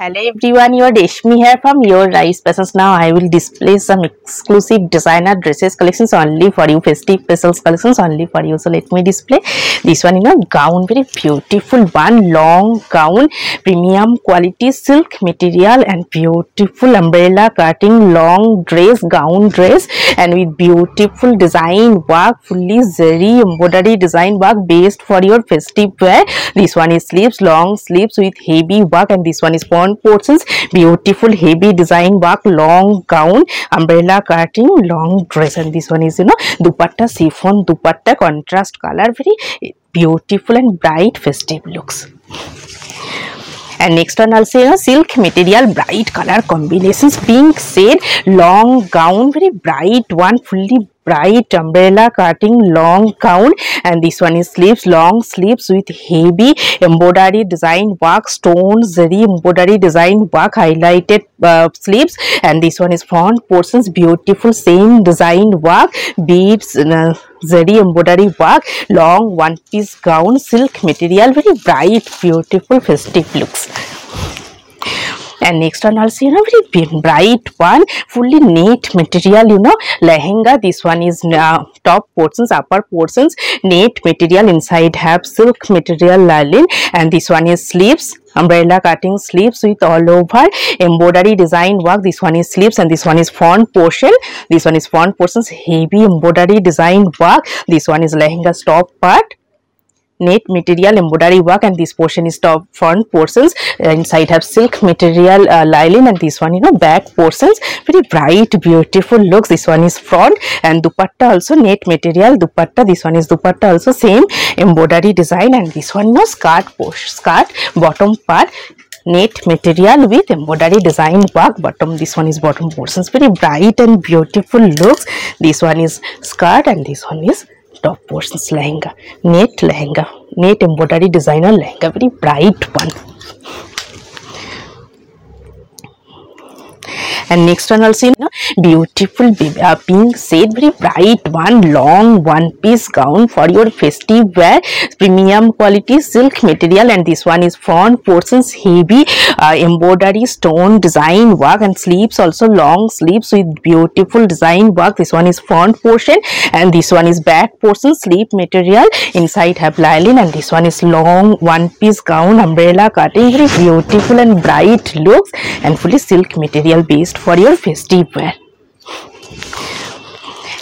Hello everyone, your Reshmi here from your Rai's Fashions. Now I will display some exclusive designer dresses collections only for you, festive specials collections only for you. So let me display this one, you know, gown, very beautiful one, long gown, premium quality silk material and beautiful umbrella cutting long dress, gown dress and with beautiful design work, fully zari embroidery design work based for your festive wear. This one is sleeves, long sleeves with heavy work and this one is for portions beautiful heavy design work long gown umbrella cutting long dress and this one is you know dupatta chiffon dupatta contrast color very beautiful and bright festive looks and next one also you know silk material bright color combinations pink shade long gown very bright one fully bright umbrella cutting long gown and this one is sleeves long sleeves with heavy embroidery design work stones zari embroidery design work highlighted uh, sleeves and this one is front portions beautiful same design work beads uh, zari embroidery work long one piece gown silk material very bright beautiful festive looks and next one also you know very bright one fully neat material you know lehenga. This one is uh, top portions upper portions neat material. Inside have silk material lining and this one is sleeves umbrella cutting sleeves with all over. Embroidery design work. This one is sleeves and this one is front portion. This one is front portions heavy embroidery design work. This one is lehenga top part net material embroidery work and this portion is top front portions uh, inside have silk material uh, lining and this one you know back portions very bright beautiful looks. This one is front and dupatta also net material dupatta. This one is dupatta also same embroidery design and this one no skirt portion skirt bottom part. Net material with embroidery design work. Bottom this one is bottom portions very bright and beautiful looks. This one is skirt and this one is top portions lehenga net lehenga net embroidery designer lehenga very bright one and next one also you know beautiful uh, pink shade very bright one long one piece gown for your festive wear. Premium quality silk material and this one is front portions heavy uh, embroidery stone design work and sleeves also long sleeves with beautiful design work. This one is front portion and this one is back portion sleeve material. Inside have lining and this one is long one piece gown umbrella cutting very beautiful and bright looks and fully silk material based for your festive wear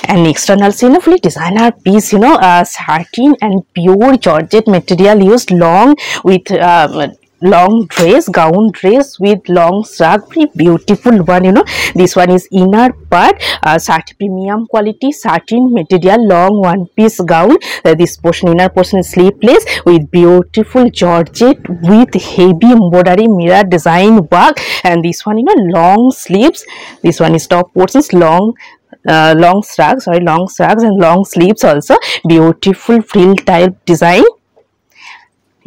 and external you designer piece you know uh, satin and pure georgette material used long with uh, long dress gown dress with long shrug very beautiful one you know. This one is inner part uh, satin premium quality satin material long one piece gown. Uh, this portion inner portion is sleeveless with beautiful georgette with heavy embroidery mirror design work. And this one you know long sleeves. This one is top portions long uh, long shrugs sorry long shrugs and long sleeves also. Beautiful frill type design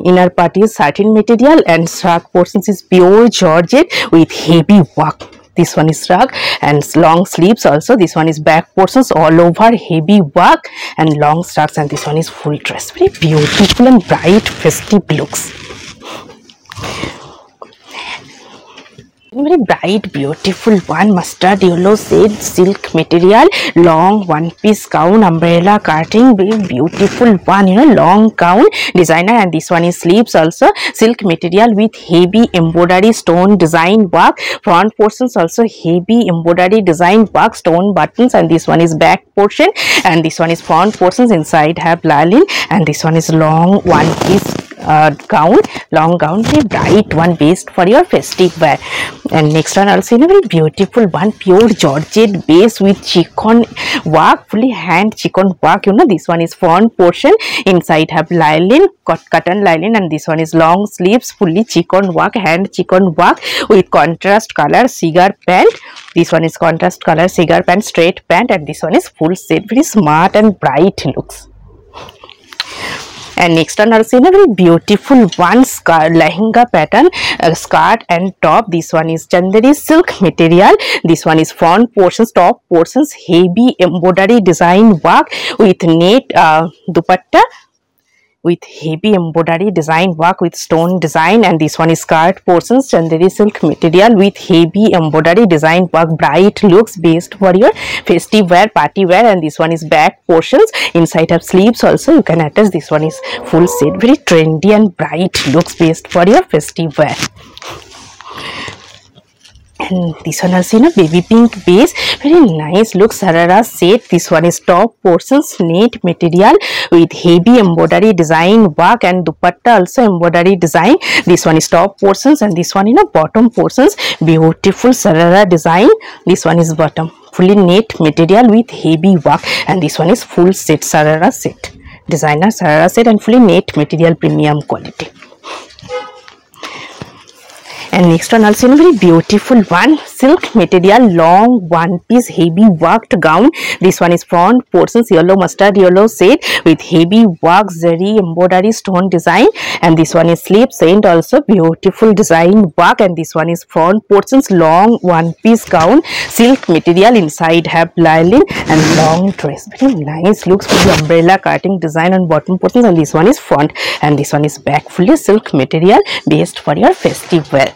inner part is satin material and shrug portions is pure georgette with heavy work. This one is shrug and long sleeves also. This one is back portions all over heavy work and long shrugs and this one is full dress. Very beautiful and bright festive looks very bright beautiful one. Mustard yellow shade silk material long one piece gown umbrella cutting very beautiful one. You know long gown designer and this one is sleeves also. Silk material with heavy embroidery stone design work. Front portions also heavy embroidery design work. Stone buttons and this one is back portion. And this one is front portions inside have lining and this one is long one piece uh, gown long gown very bright one based for your festive wear. And next one also in a very beautiful one pure georgette base with chiffon work fully hand chiffon work you know this one is front portion. Inside have lining cut cotton lining and this one is long sleeves fully chiffon work hand chiffon work with contrast color cigar pant. This one is contrast color cigar pant straight pant and this one is full set very smart and bright looks and next one also in a very beautiful one skirt lehenga pattern uh, skirt and top. This one is chanderi silk material. This one is front portions top portions heavy embroidery design work with net uh, dupatta with heavy embroidery design work with stone design and this one is skirt portions chanderi silk material with heavy embroidery design work bright looks best for your festive wear party wear and this one is back portions. Inside have sleeves also you can attach this one is full set very trendy and bright looks best for your festive wear and this one also in a baby pink base very nice look. Sharara set. This one is top portions net material with heavy embroidery design work and dupatta also embroidery design. This one is top portions and this one in a bottom portions. Beautiful sharara design. This one is bottom. Fully net material with heavy work and this one is full set sharara set. Designer sharara set and fully net material premium quality and next one also in very beautiful one. Silk material long one piece heavy worked gown. This one is front portions yellow mustard yellow set with heavy work zari embroidery stone design. And this one is sleeve saint also beautiful design work. And this one is front portions long one piece gown. Silk material inside have lining and long dress. Very nice looks for the umbrella cutting design on bottom portions and this one is front. And this one is back fully silk material based for your festive wear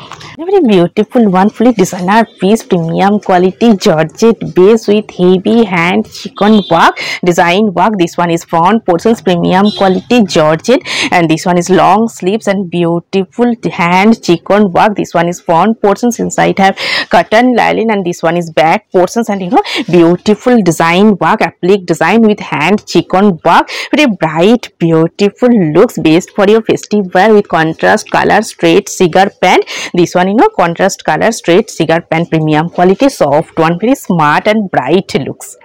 very beautiful one fully designer piece premium quality georgette base with heavy hand chikan work design work this one is front portions premium quality georgette. And this one is long sleeves and beautiful hand chikan work this one is front portions inside have cotton lining and this one is back portions and you know beautiful design work applique design with hand chikan work very bright beautiful looks based for your festive wear with contrast color straight cigar pant. This one know contrast color straight cigar pant premium quality soft one very smart and bright looks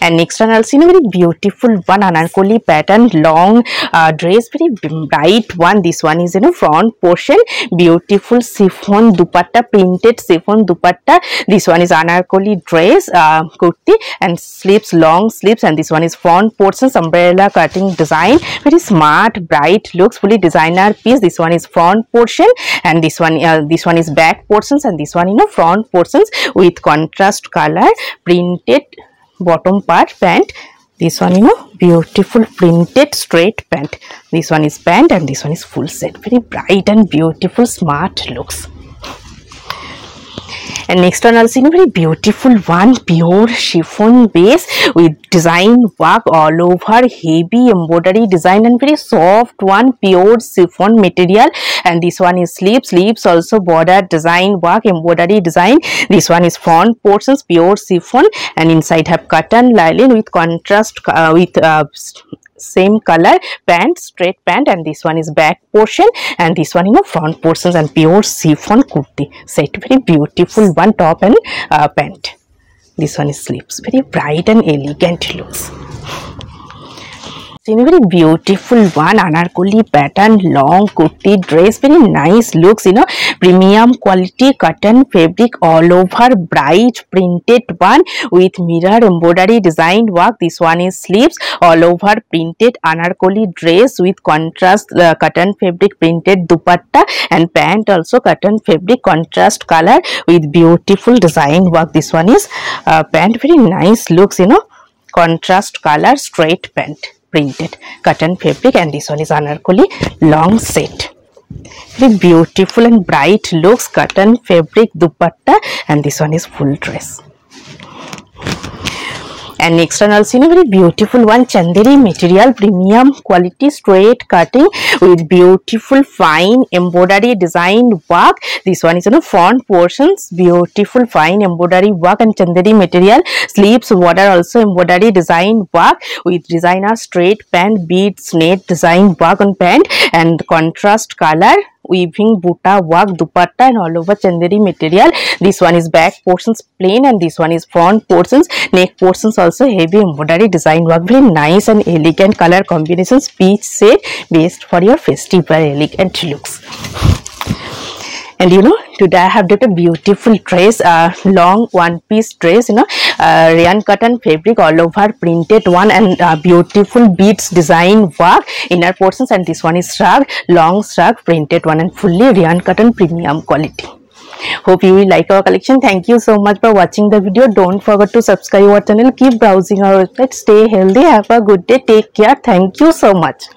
and next one also in a very beautiful one anarkali pattern long uh, dress very bright one. This one is in a front portion beautiful chiffon dupatta printed chiffon dupatta. This one is anarkali dress uh, kurti and sleeves long sleeves and this one is front portions umbrella cutting design. Very smart bright looks fully designer piece. This one is front portion and this one uh, this one is back portions. And this one you know front portions with contrast color printed bottom part pant. This one you know beautiful printed straight pant. This one is pant and this one is full set. Very bright and beautiful smart looks and next one also in a very beautiful one pure chiffon base with design work all over heavy embroidery design and very soft one pure chiffon material. And this one is sleeve sleeves also border design work embroidery design. This one is front portions pure chiffon. And inside have cotton lining with contrast uh, with uh, same color pant straight pant and this one is back portion and this one you know front portions and pure chiffon kurti set. Very beautiful one top and uh, pant. This one is sleeves very bright and elegant looks a very beautiful one anarkali pattern long kurti dress very nice looks you know. Premium quality cotton fabric all over bright printed one with mirror embroidery designed work. This one is sleeves all over printed anarkali dress with contrast uh, cotton fabric printed dupatta and pant also cotton fabric contrast color with beautiful design work. This one is uh, pant very nice looks you know. Contrast color straight pant printed. Cotton fabric and this one is anarkali long set. Very beautiful and bright looks cotton fabric dupatta and this one is full dress and next one also a very beautiful one chanderi material premium quality straight cutting with beautiful fine embroidery design work. This one is you know front portions beautiful fine embroidery work and chanderi material. Sleeves border also embroidery design work with designer straight pant beads net design work on pant. And contrast color weaving buta work dupatta and all over chanderi material. This one is back portions plain and this one is front portions. Neck portions also heavy embroidery design work. Very nice and elegant color combinations. Peach set based for your festive elegant looks and you know today i have done a beautiful dress uh, long one piece dress you know uh, rayon cotton fabric all over printed one and uh, beautiful beads design work inner portions and this one is shrug long shrug printed one and fully rayon cotton premium quality. Hope you will like our collection. Thank you so much for watching the video. Don't forget to subscribe our channel. Keep browsing our website. Stay healthy. Have a good day. Take care. Thank you so much